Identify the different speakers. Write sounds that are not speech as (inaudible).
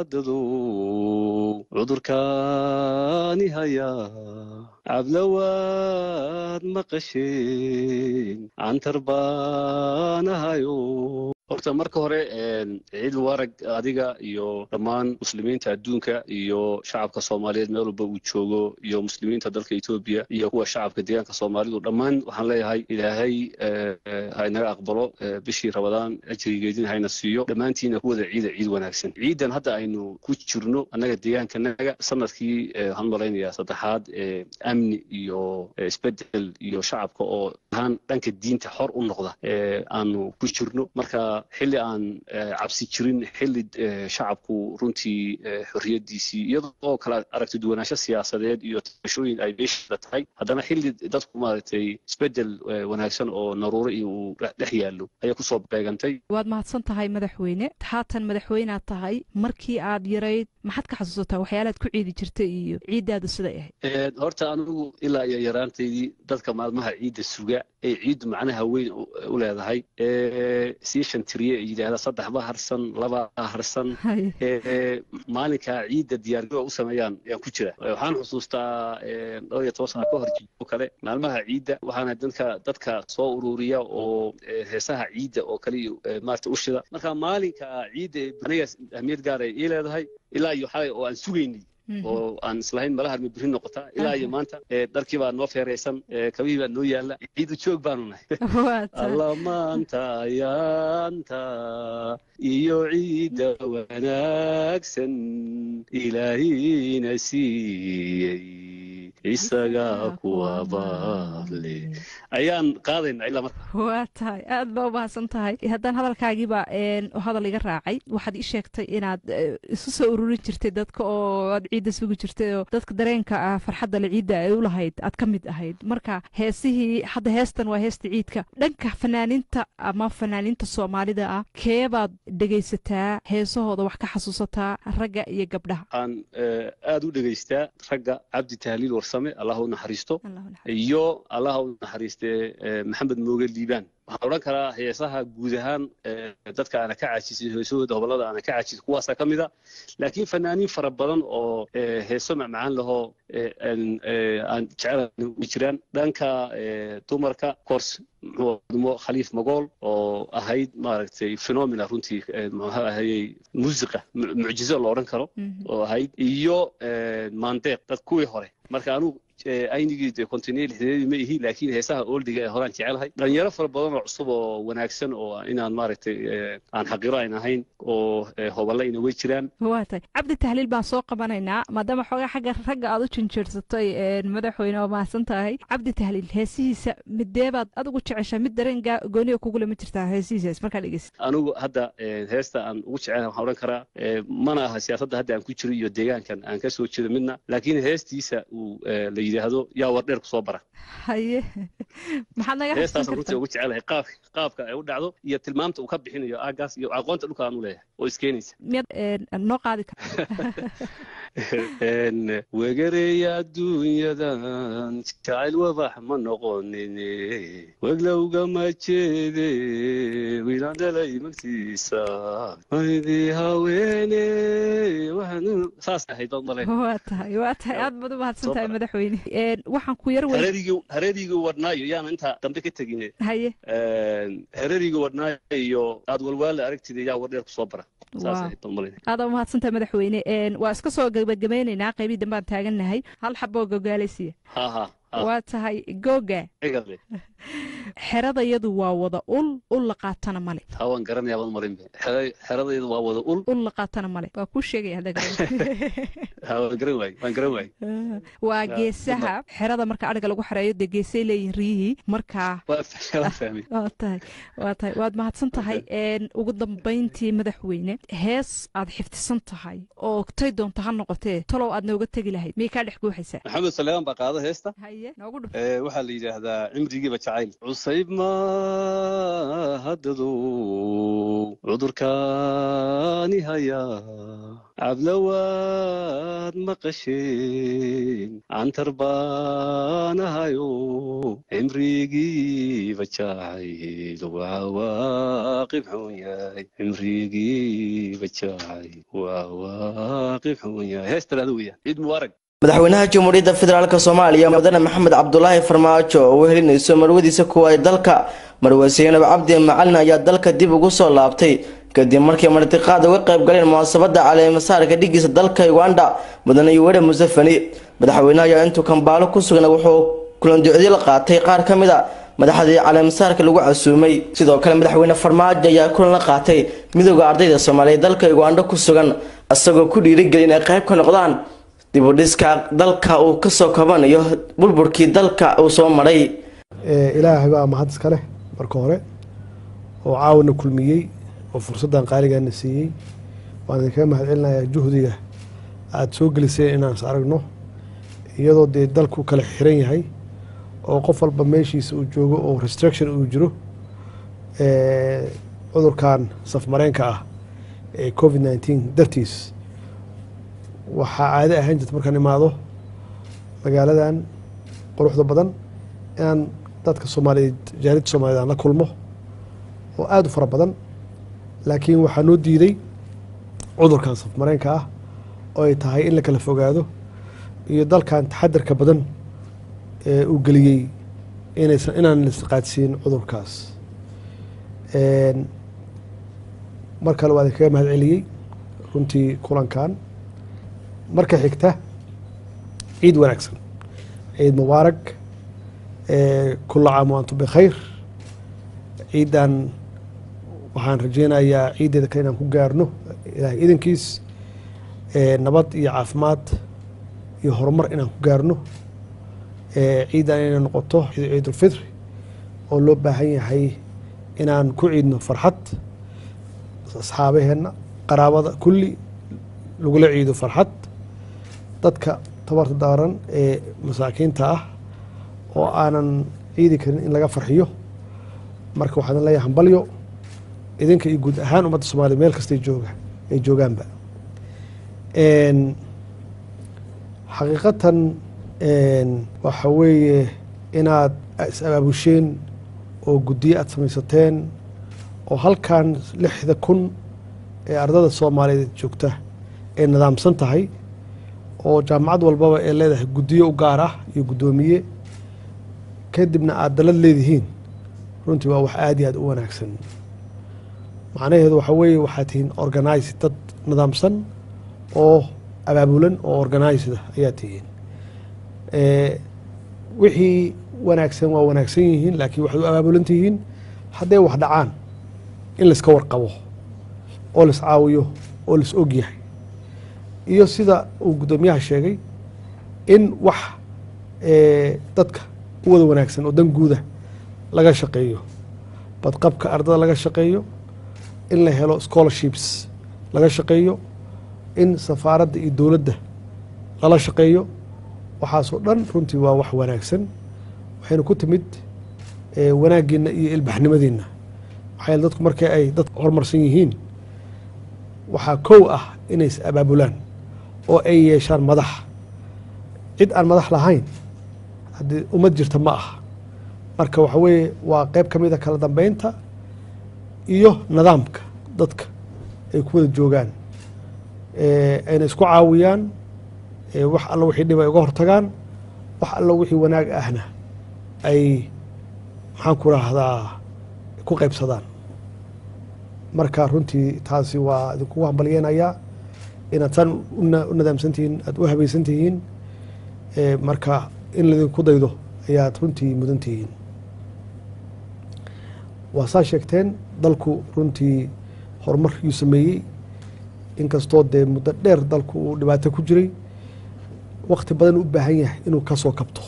Speaker 1: haddadow cudurkaani hayaa cablawaad maqasheen cantar horta marka hore ciid mubaarag adiga iyo dhammaan muslimiinta adduunka iyo shacabka soomaaliyeed meel walba uu joogo iyo muslimiinta dalka etoobiya iyo kuwa shacabka deegaanka soomaalidu dhammaan waxaan leeyahay ilaahay ha inaga aqbalo bishii rabadaan ajrigeedin hayna siiyo. Dhammaantiina kuwada ciida ciid wanaagsan. Ciidan hadda aynu ku jirno annaga deegaankanaga sannadkii waxaan malaynayaa saddexaad amni iyo isbeddel iyo shacabka oo ahaan dhanka diinta xor u noqda aanu ku jirno. Marka xilli aan cabsi jirin xilli shacabku runtii xorriyadiisii iyadoo kale aragti duwanaansho siyaasadeed iyo tabashooyin ay beeshada tahay haddana xilli dadku maaragtay isbeddel wanaagsan oo naruuro iyo uu dhex yaallo ayaa ku soo beegantay.
Speaker 2: Waad mahadsan tahay madaxweyne. Haatan madaxweynead tahay. Markii aad yarayd maxaad ka xasuusataa waxyaalaad ku ciidi jirtay iyo ciiddaadu siday ahayd?
Speaker 1: Horta anigu ilaa iyo yaraantaydii dadka maalmaha ciidda suga ee ciiddu macnaha weyn u leedahay. Sii shantiriye yidhaahda saddex ba harsan laba harsan. Maalinkaa ciidda diyaargaroa u sameeyaan yaan ku jira. Waxaan xusuustaa dhowr iyo toban sana ka hor oo kale maalmaha ciidda waxaana dadka dadka soo ururiya oo heesaha ciidda oo kale iyo maarata ushida marka maalinka ciidda aniga ahmiyad gaar ay ii leedahay ilaa iyo xalay oo aan sugaynay oo aan islahayn malaha armi biri noqotaa. Ilaa iyo maanta dharkii baa noo feeraysan kabihii baa noo yaalla. Ciidu joog baanu nahay. (laughs) Alla maanta ayaanta iyo ciidda wanaagsan ilaahina siiyey isagaa kuwa baadle ayaan qaadayna ilaa marka.
Speaker 2: Waa tahay aad baa u mahadsan tahay. Haddaan hadalkaagiiba hadal iga raacay waxaad ii sheegtay inaad isu soo ururin jirtay dadka oo aad ciidda sugi jirtay oo dadka dareenka ah farxadda le ciidda ay u lahayd aad ka mid ahayd. Marka heesihii hadda heestan waa heesta ciidka. Dhanka fanaaniinta ama fanaaniinta soomaalida ah keebaad dhegaysataa heesahooda wax ka xasuusataa ragga iyo gabdhaha?
Speaker 1: Waxaan aad u dhegaystaa ragga cabdi tahliil warsame allah u naxariisto. Iyo allah u naxariiste maxamed mooge liibaan waxaan odhan karaa heesaha guud ahaan dadka aana ka caajisay heesahooda hobolada aana ka caajisay kuwaasaa ka mid a. Laakiin fanaaniin fara badan oo heeso macmacaan lahoo aan jecela jiraan dhanka dumarka kors muxuu khaliif magool oo ahayd maaragtay phenomena runtii muxuu ahayey muusiqa mucjizo la odhan karo oo ahayd iyo maandeeq dad kuwii hore. Marka anugu aynigii de kontineer lixdaneedii ma ihi laakiin heesaha ooldiga ee horaan jecelahay dhalinyaro fara badan oo cusub oo wanaagsan oo inaan maaragtay aan xaqiro ayn ahayn oo hoballayna way jiraan.
Speaker 2: Waa tahay cabdi tahliil baan soo qabanaynaa maadaama xoogaa xagga ragga aad u jinjeersatay madaxweyne oo mahadsan tahay cabdi tahliil heesihiisa mideebaad adigu jeceshaa mid dareen gooniga kugula ma jirtaa heesihiisaas markaa dhegeysa
Speaker 1: anigu hadda heesta aan ugu jecelahay waxaan odhan karaa mana aha siyaasadda hadda aan ku jiro iyo deegaankan aan ka soo jeedo midna laakiin heestiisa uu la yidhaahdo yaa wardheer ku soo bara
Speaker 2: haye. Maxaad naga
Speaker 1: heestaasaan runtii ugu jecelahay qaab qaabka ay u dhacdo iyo tilmaamta uu ka bixinayo aagaas iyo aqoonta dhulka aan u leeyahay oo iskeenaysa (laughs) wegareeya adduunyadan jacayl wabax ma noqonin weglowgama jeede wiilaan dhalay magtiisa maydii haweene saas ahayd
Speaker 2: waa tahay waa tahay aad baad u mahadsan tahay madaxweyne waxaan ku yar
Speaker 1: hareerigii wadnaayo yaana intaa dambe ka tegine
Speaker 2: haye
Speaker 1: hareerigii wadnaayo iyo aad walwaala aragtida yaa wardheer ku soo bara
Speaker 2: aada u mahadsan tahay madaxweyne waa iska soo gebagabeynaynaa qaybii dambaan taagannahay hal xaboo gogaalaysiya waa tahay googa. (laughs) Xeradayadu waa wada ul ul la qaatana male.
Speaker 1: Taa waan garanaya baan marin xeradayadu waa wada ul.
Speaker 2: Ul la qaatana male. Waa kuu sheegaya (laughs) (laughs) waa geesaha xerada marka adhiga lagu xereeyo dee geesay leeyihiin riyihii markaa tahay waad mahadsan tahay. Ugu dambayntii madaxweyne hees aad xifdisan tahay oo tay doonta ha noqotee talow aad nooga tegi lahayd miyay kaa dhex guuxaysaa
Speaker 1: maxamed saleeman baa qaada heesta. Waxaa la yidhaahdaa cimrigiiba jacayl. Cusayb ma haddadu cudurkaani hayaa cablawaad maqasheen cantar baanahayo cimrigiiba jaacayl waa waaqib xun yahay cimrigiiba jaacayl waa waaqib xun yahay heestalaada weeyaan ciid mubaarag
Speaker 3: madaxweynaha jamhuuriyadda federaalk soomaaliya mudane maxamed cabdulaahi farmaajo oo u helinayso marwadiisa kuwaad dalka. Marwe seynab cabdi macalin ayaa dalka dib ugu soo laabtay. Kadib markii martiqaad uga qayb galeen munaasabada caleemasaarka dhigiisa dalka uganda mudane yuwere musafani madaxweynaha ayaa intuu kambaalo ku sugan wuxuu kulanducdi la qaatay qaar ka mid a madaxdii caleemasaarka lagu casuumay. Sidoo kale madaxweyne farmaajo ayaa kulan la qaatay midooda ardayda soomaaliyeed dalka uganda ku sugan isagoo ku dhiirigeliya inay qayb ka noqdaan dibudhiska dalka uu ka soo kabanayo burburkii dalka uu soo maray.
Speaker 4: Ilaahay baa mahad iska leh marka hore oo caawina kulmiyey oo fursaddan qaaligaana siiyey. Waan idinkaga mahad celinayaa juhdiga aada soo geliseen inaan is aragno iyadoo dee dalku kala xiran yahay oo qof walba meeshiisa uu joogo oo restriction uu jiro cudurkan safmareenka ah ee covid nneteen dartiis waxaa caado ahaan jirta markaan imaado magaaladan quruxda badan inaan dadka soomaaliyeed jaalida soomaaliyed aan la kulmo oo aada u fara badan. Laakiin waxaa noo diiday cudurkan safmareenka ah oo ay tahay in la kala fogaado iyo dalkan taxadarka badan ee uu geliyey inaysan inaan lisqaadsiin cudurkaas. Mar kale waa idinkaga mahad celiyey runtii kulankan marka xigta ciid wanaagsan. Ciid mubaarag kula caam antum bikhayr ciidan waxaan rajeynayaa ciiddeeda kale inaan ku gaarno ilaahay idankiis nabad iyo caafimaad iyo horumar inaan ku gaarno. Ciidan inay noqoto ciidulfitri oo loo baahan yahay inaan ku ciidno farxad. Asxaabaheenna qaraabada kulli lagula ciido farxad dadka tabarta daaran ee masaakiinta ah oo aanan ciidi karin in laga farxiyo marka waxaan leeyahay hambalyo. Idinka iyo guud ahaan ummadda soomaliya meel kastay jooga ay joogaanba. Xaqiiqatan waxa weeye inaad is abaabusheen oo guddiyo aada samaysateen oo halkan lixda kun ee ardada soomaaliyeed joogta ay nidaamsan tahay oo jaamacad walbaba ay leedahay guddiyo u gaar ah iyo guddoomiye kadibna aada dalad leedihiin runtii waa wax aada iyo aada u wanaagsan. Macnaheedu waxaa weeye waxaad tihiin organize dad nidaamsan oo abaabulan oo organizeda ayaa tihiin. Wixii wanaagsan waa wanaagsan yihiin laakiin waxaad u abaabulan tihiin hadday wax dhacaan in laiska warqabo oo lais caawiyo oo lais og yahay iyo sida uu guddoomiyaha sheegay in wax dadka u wada wanaagsan oo dan guuda laga shaqeeyo badqabka ardada laga shaqeeyo in la helo scholarships laga shaqeeyo in safaaradda iyo dowladda lala shaqeeyo waxaasoo dhan runtii waa wax wanaagsan. Waxayna ku timid wanaaggiina iyo ilbaxnimadiina maxaa yeele dadku markii ay dad horumarsan yihiin waxaa kow ah inay is abaabulaan oo ay yeeshaan madax. Cid aan madax lahayn haddii ummad jirta ma ah marka waxa weeye waa qeyb ka mid a kala dambeynta iyo nidaamka dadka ay ku wada joogaan. Ayna isku caawiyaan wax alla wixii dhib ay uga hortagaan wax alla wixii wanaag ahna ay maxaan ku rahdaa ku qaybsadaan. Marka runtii taasi waa idinkugu hambalyeynayaa inaad saan u nadaamsantihiin aada u habaysan tihiin marka in laydinku daydo ayaad runtii mudan tihiin waa saa sheegteen dalku runtii horumar yuu sameeyey inkastoo dee muddo dheer dalku uu dhibaato ku jiray wakti badan u baahan yahay inuu ka soo kabto